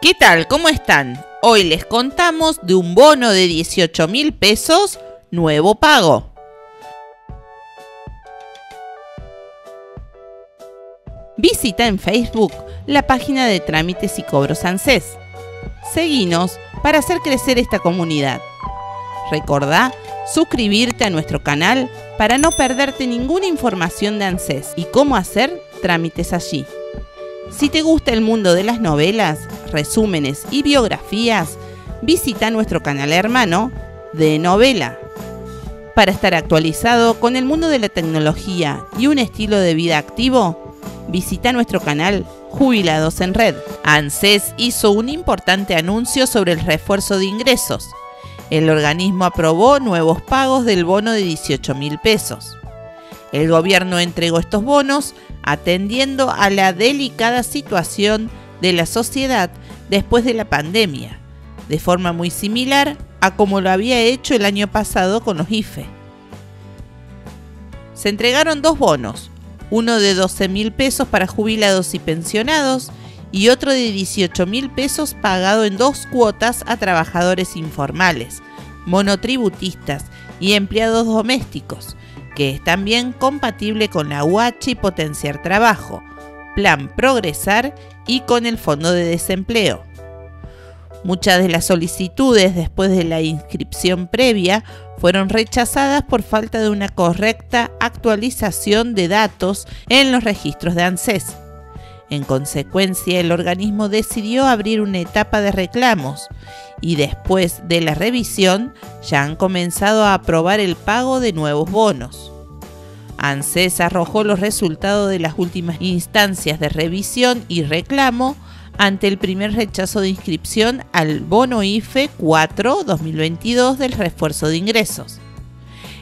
¿Qué tal? ¿Cómo están? Hoy les contamos de un bono de 18 mil pesos nuevo pago. Visita en Facebook la página de trámites y cobros ANSES. Seguinos para hacer crecer esta comunidad. Recordá suscribirte a nuestro canal para no perderte ninguna información de ANSES y cómo hacer trámites allí. Si te gusta el mundo de las novelas, resúmenes y biografías, visita nuestro canal hermano de novela. Para estar actualizado con el mundo de la tecnología y un estilo de vida activo, visita nuestro canal Jubilados en Red. ANSES hizo un importante anuncio sobre el refuerzo de ingresos. El organismo aprobó nuevos pagos del bono de 18 mil pesos. El gobierno entregó estos bonos atendiendo a la delicada situación de la sociedad después de la pandemia, de forma muy similar a como lo había hecho el año pasado con los IFE. Se entregaron dos bonos, uno de 12 mil pesos para jubilados y pensionados y otro de 18 mil pesos pagado en dos cuotas a trabajadores informales, monotributistas y empleados domésticos, que es también compatible con la UH y Potenciar Trabajo, Plan Progresar y con el Fondo de Desempleo. Muchas de las solicitudes después de la inscripción previa fueron rechazadas por falta de una correcta actualización de datos en los registros de ANSES. En consecuencia, el organismo decidió abrir una etapa de reclamos y después de la revisión ya han comenzado a aprobar el pago de nuevos bonos. ANSES arrojó los resultados de las últimas instancias de revisión y reclamo ante el primer rechazo de inscripción al bono IFE 4-2022 del refuerzo de ingresos.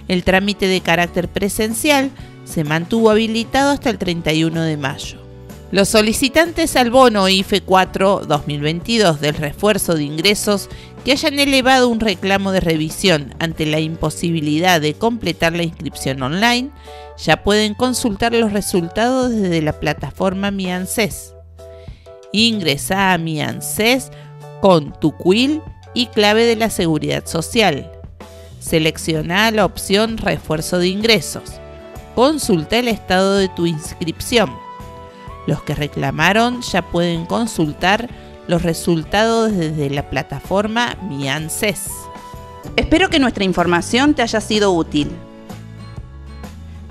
El trámite de carácter presencial se mantuvo habilitado hasta el 31 de mayo. Los solicitantes al bono IFE 4-2022 del refuerzo de ingresos que hayan elevado un reclamo de revisión ante la imposibilidad de completar la inscripción online ya pueden consultar los resultados desde la plataforma Mi ANSES. Ingresa a Mi ANSES con tu quill y clave de la seguridad social. Selecciona la opción Refuerzo de ingresos. Consulta el estado de tu inscripción. Los que reclamaron ya pueden consultar los resultados desde la plataforma Mi ANSES. Espero que nuestra información te haya sido útil.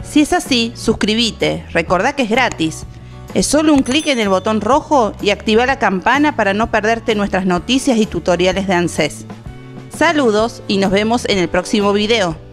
Si es así, suscríbete, recordá que es gratis. Es solo un clic en el botón rojo y activa la campana para no perderte nuestras noticias y tutoriales de ANSES. Saludos y nos vemos en el próximo video.